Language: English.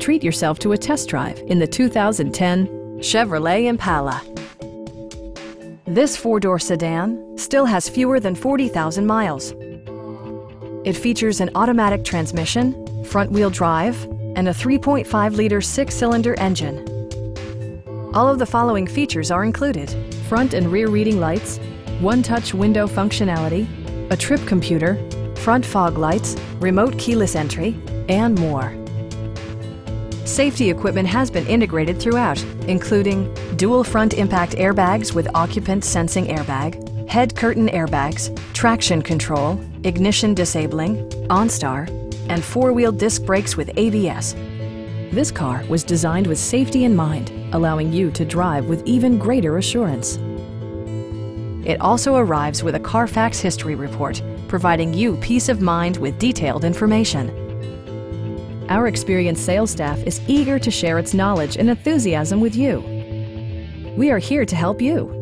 Treat yourself to a test drive in the 2010 Chevrolet Impala. This four-door sedan still has fewer than 40,000 miles. It features an automatic transmission, front-wheel drive, and a 3.5-liter six-cylinder engine. All of the following features are included. Front and rear reading lights, one-touch window functionality, a trip computer, front fog lights, remote keyless entry, and more. Safety equipment has been integrated throughout, including dual front impact airbags with occupant sensing airbag, head curtain airbags, traction control, ignition disabling, OnStar, and four-wheel disc brakes with ABS. This car was designed with safety in mind, allowing you to drive with even greater assurance. It also arrives with a Carfax history report, providing you peace of mind with detailed information. Our experienced sales staff is eager to share its knowledge and enthusiasm with you. We are here to help you.